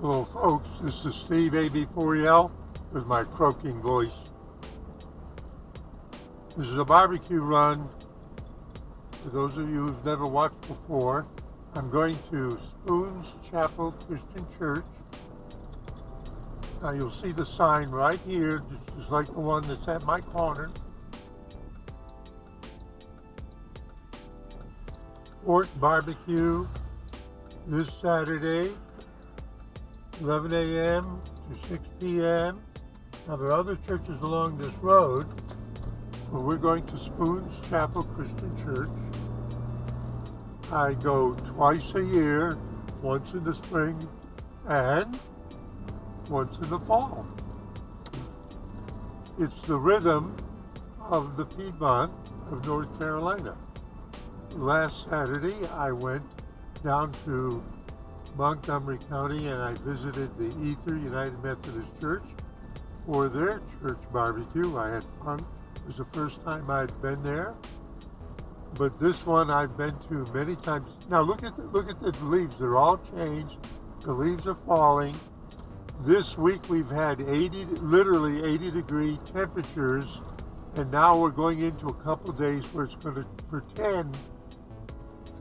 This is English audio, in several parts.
Hello folks, this is Steve AB4EL with my croaking voice. This is a barbecue run. For those of you who've never watched before, I'm going to Spoons Chapel Christian Church. Now you'll see the sign right here, just like the one that's at my corner. Fort Barbecue this Saturday, 11 a.m. to 6 p.m. Now there are other churches along this road, but we're going to Spoons Chapel Christian Church. I go twice a year, once in the spring and once in the fall. It's the rhythm of the Piedmont of North Carolina. Last Saturday I went down to Montgomery County and I visited the Ether United Methodist Church for their church barbecue. I had fun. It was the first time I'd been there. But this one I've been to many times. Now look at the, look at the leaves. They're all changed. The leaves are falling. This week we've had 80, literally 80 degree temperatures, and now we're going into a couple days where it's going to pretend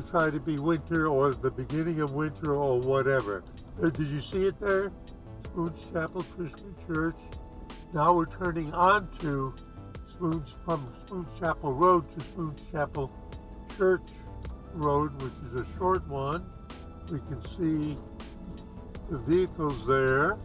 to try to be winter or the beginning of winter or whatever. Uh, did you see it there? Spoons Chapel Christian Church. Now we're turning onto Spoons from Spoons Chapel Road to Spoons Chapel Church Road, which is a short one. We can see the vehicles there.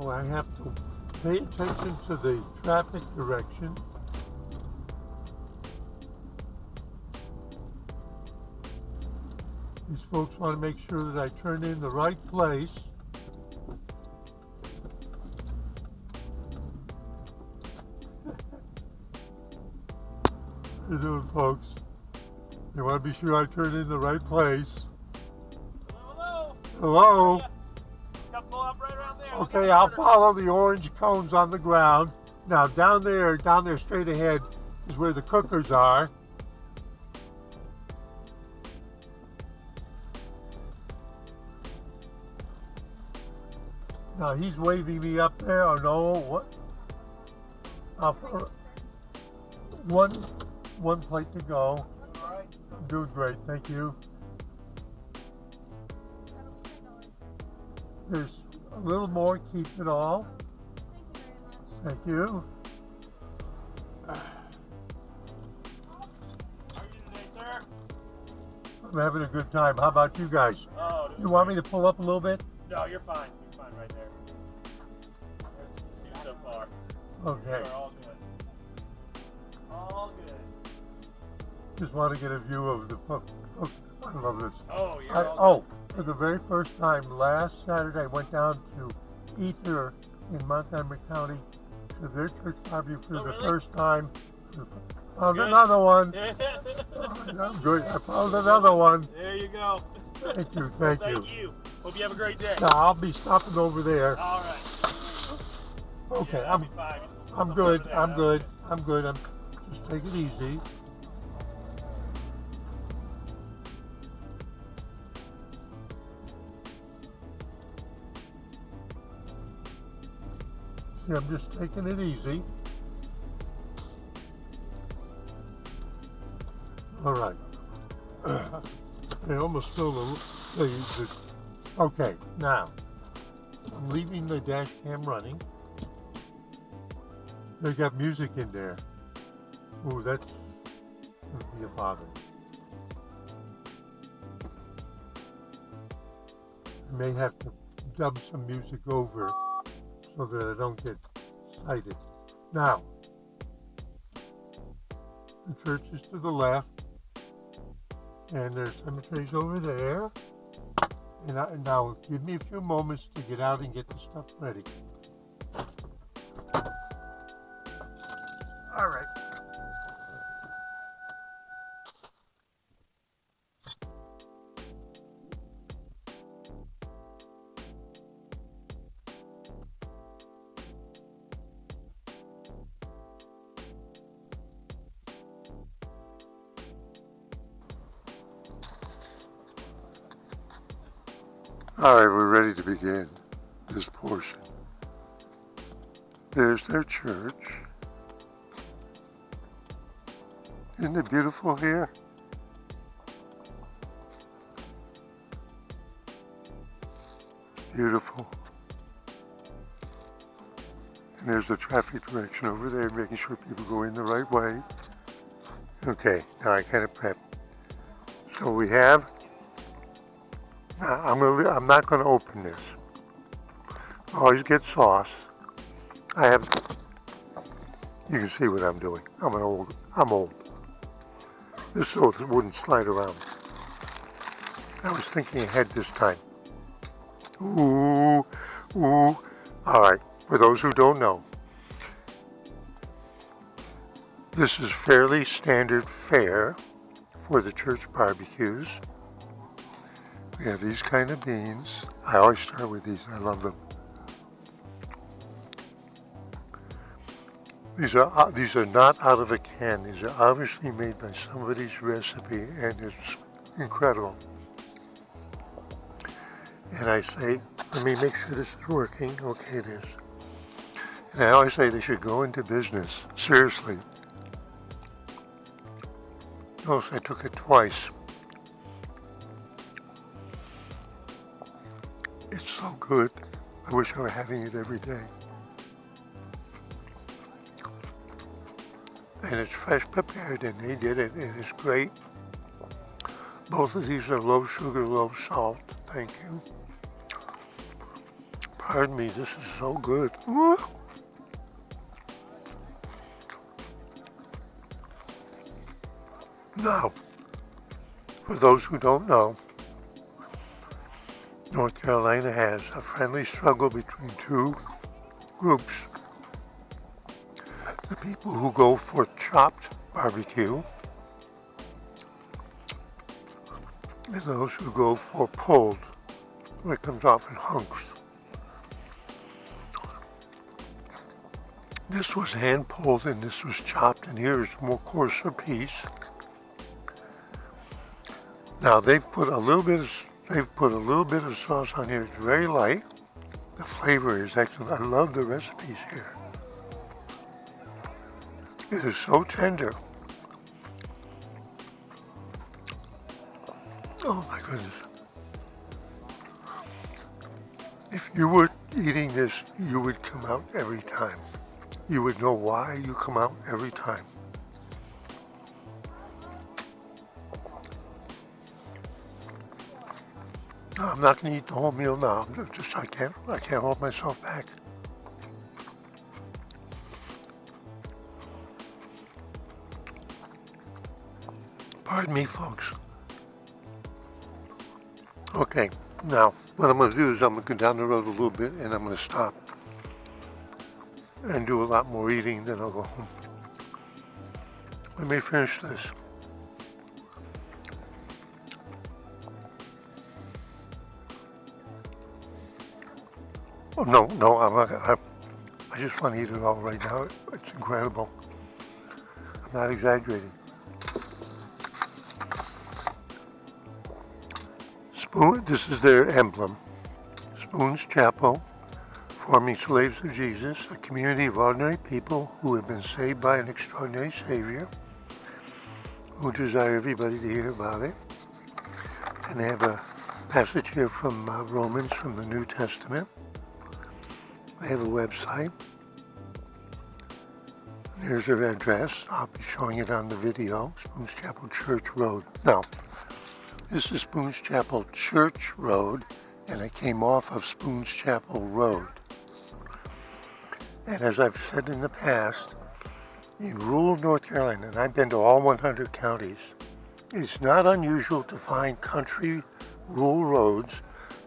Oh, I have to pay attention to the traffic direction. These folks want to make sure that I turn in the right place. How you doing, folks? They want to be sure I turn in the right place. Hello, Hello? Got Okay, I'll follow the orange cones on the ground. Now down there, down there straight ahead is where the cookers are. Now he's waving me up there. Oh no, what? One, one plate to go. I'm doing great, thank you. There's a little more, keep it all. Thank you. How are you today, sir? I'm having a good time. How about you guys? Oh, You want me to pull up a little bit? No, you're fine. You're fine right there. Two so far. Okay. You're all good. All good. Just want to get a view of the. Oh, oh, I love this. Oh, you're I, all oh, for the very first time last Saturday, I went down to Ether in Montgomery County to their church barbecue for Oh, the really? first time. Found Good. another one. I'm good. I found another one. there you go. Thank you. Thank, Thank you. you. Hope you have a great day. Now I'll be stopping over there. All right. Okay, Yeah, I'm that'll be fine. We'll I'm good. I'm good. I'm good. I'm just take it easy. I'm just taking it easy. All right. I almost filled the, the, the. Okay, now I'm leaving the dash cam running. They got music in there. Ooh, that's gonna be a bother. I may have to dub some music over so that I don't get sighted. Now, the church is to the left, and there's cemeteries over there. And I, now, give me a few moments to get out and get the stuff ready. All right, we're ready to begin this portion. There's their church. Isn't it beautiful here? Beautiful. And there's the traffic direction over there, making sure people go in the right way. Okay, now I kind of prep. So we have, I'm, gonna, I'm not going to open this. I Always get sauce. I have, you can see what I'm doing. I'm an old, I'm old. This so it wouldn't slide around. I was thinking ahead this time. Ooh, ooh. All right, for those who don't know, this is fairly standard fare for the church barbecues. We have these kind of beans. I always start with these. I love them. These are uh, these are not out of a can. These are obviously made by somebody's recipe, and it's incredible. And I say, let me make sure this is working. Okay, it is. And I always say they should go into business. Seriously. Notice I took it twice. It's so good. I wish I were having it every day. And it's fresh prepared and they did it and it's great. Both of these are low sugar, low salt. Thank you. Pardon me, this is so good. Now, for those who don't know, North Carolina has a friendly struggle between two groups. The people who go for chopped barbecue and those who go for pulled, where it comes off in hunks. This was hand pulled and this was chopped and here is a more coarser piece. Now they've put a little bit of they've put a little bit of sauce on here. It's very light. The flavor is excellent. I love the recipes here. It is so tender. Oh my goodness. If you were eating this, you would come out every time. You would know why you come out every time. I'm not going to eat the whole meal now. I'm just I can't I can't hold myself back. Pardon me, folks. Okay, now what I'm going to do is I'm going to go down the road a little bit and I'm going to stop and do a lot more eating, then I'll go home. Let me finish this. Oh, no, no, I'm not. I, I just want to eat it all right now. It's incredible. I'm not exaggerating. Spoon, this is their emblem. Spoon's Chapel, forming slaves of Jesus, a community of ordinary people who have been saved by an extraordinary Savior, who desire everybody to hear about it. And they have a passage here from uh, Romans from the New Testament. They have a website. There's their address. I'll be showing it on the video. Spoons Chapel Church Road. Now, this is Spoons Chapel Church Road, and I came off of Spoons Chapel Road. And as I've said in the past, in rural North Carolina, and I've been to all 100 counties, it's not unusual to find country rural roads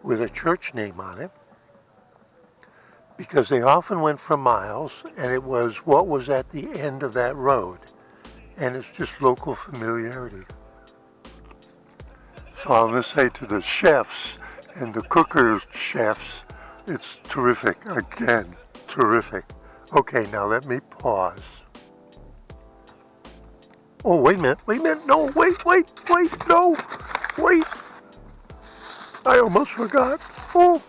with a church name on it because they often went for miles and it was what was at the end of that road. And it's just local familiarity. So I'm going to say to the chefs and the cookers chefs, it's terrific. Again, terrific. Okay, now let me pause. Oh, wait a minute. Wait a minute. No, wait, wait, wait. No, wait. I almost forgot. Oh.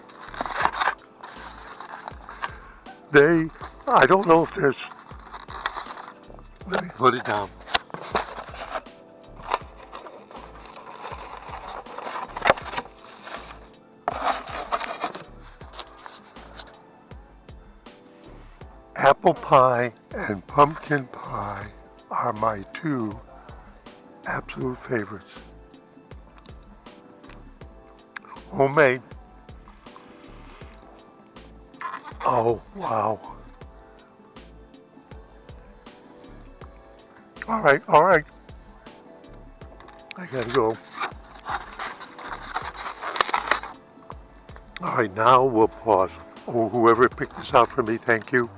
They, I don't know if there's, let me put it down. Apple pie and pumpkin pie are my two absolute favorites. Homemade. Oh, wow. All right, all right. I gotta go. All right, now we'll pause. Oh, whoever picked this out for me, thank you.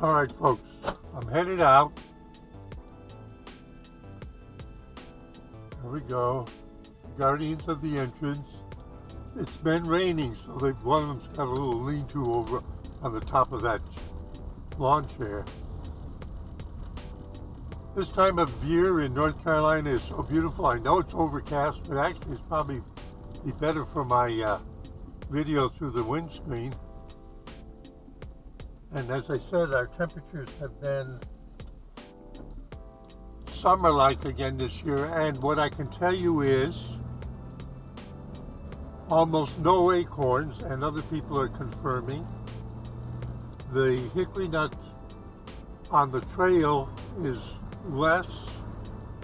All right, folks, I'm headed out. There we go. Guardians of the entrance. It's been raining, so they, one of them's got a little lean-to over on the top of that lawn chair. This time of year in North Carolina is so beautiful. I know it's overcast, but actually it's probably be better for my uh, video through the windscreen. And as I said, our temperatures have been summer-like again this year. And what I can tell you is almost no acorns, and other people are confirming. The hickory nut on the trail is less.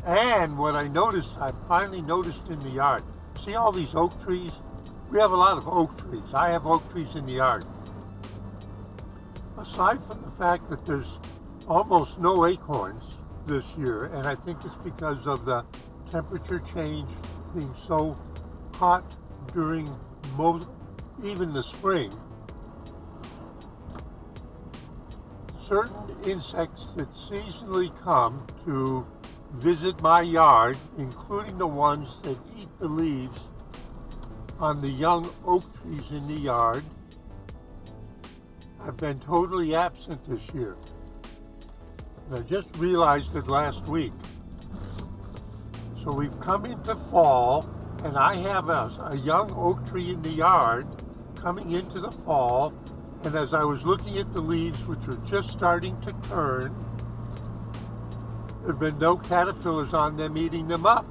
And what I noticed, I finally noticed in the yard, see all these oak trees? We have a lot of oak trees. I have oak trees in the yard aside from the fact that there's almost no acorns this year, and I think it's because of the temperature change being so hot during most, even the spring, certain insects that seasonally come to visit my yard, including the ones that eat the leaves on the young oak trees in the yard, have been totally absent this year. And I just realized it last week. So we've come into fall, and I have a, a young oak tree in the yard coming into the fall. And as I was looking at the leaves, which were just starting to turn, there have been no caterpillars on them eating them up,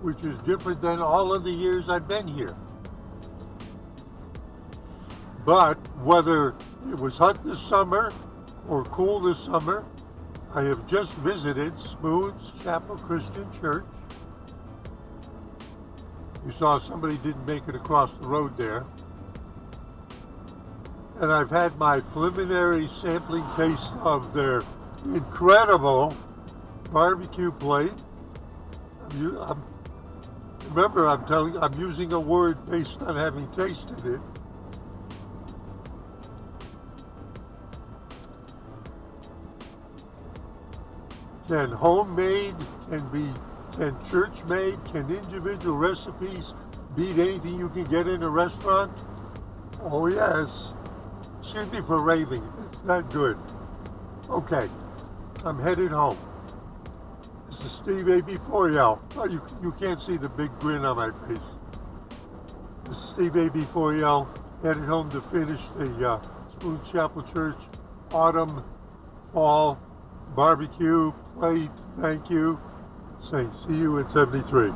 which is different than all of the years I've been here. But whether it was hot this summer or cool this summer, I have just visited Spoon's Chapel Christian Church. You saw somebody didn't make it across the road there. And I've had my preliminary sampling taste of their incredible barbecue plate. I'm, remember, I'm telling, I'm using a word based on having tasted it. Can homemade, can be, can church made, can individual recipes beat anything you can get in a restaurant? Oh yes. Excuse me for raving. It's not good. Okay, I'm headed home. This is Steve AB4L. Oh, you, you can't see the big grin on my face. This is Steve AB4EL headed home to finish the uh, Spoon Chapel Church autumn, fall barbecue Thank you. Say, see you in 73.